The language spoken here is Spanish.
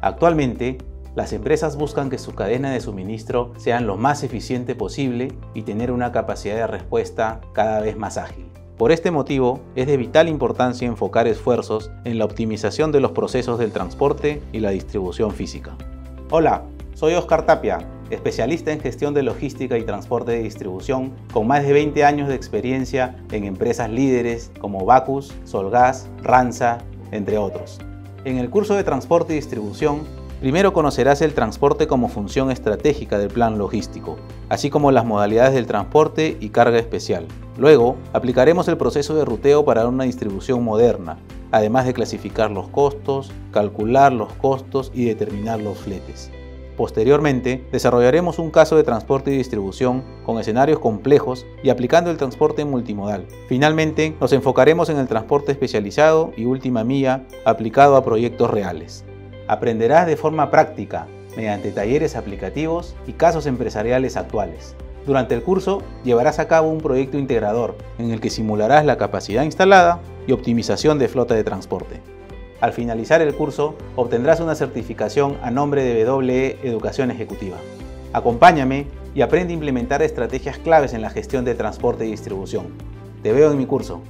Actualmente, las empresas buscan que su cadena de suministro sea lo más eficiente posible y tener una capacidad de respuesta cada vez más ágil. Por este motivo, es de vital importancia enfocar esfuerzos en la optimización de los procesos del transporte y la distribución física. Hola, soy Oscar Tapia, especialista en gestión de logística y transporte de distribución, con más de 20 años de experiencia en empresas líderes como Bacus, Solgas, Ranza, entre otros. En el curso de transporte y distribución Primero conocerás el transporte como función estratégica del plan logístico, así como las modalidades del transporte y carga especial. Luego, aplicaremos el proceso de ruteo para una distribución moderna, además de clasificar los costos, calcular los costos y determinar los fletes. Posteriormente, desarrollaremos un caso de transporte y distribución con escenarios complejos y aplicando el transporte multimodal. Finalmente, nos enfocaremos en el transporte especializado y última milla aplicado a proyectos reales. Aprenderás de forma práctica, mediante talleres aplicativos y casos empresariales actuales. Durante el curso llevarás a cabo un proyecto integrador en el que simularás la capacidad instalada y optimización de flota de transporte. Al finalizar el curso obtendrás una certificación a nombre de WE Educación Ejecutiva. Acompáñame y aprende a implementar estrategias claves en la gestión de transporte y distribución. Te veo en mi curso.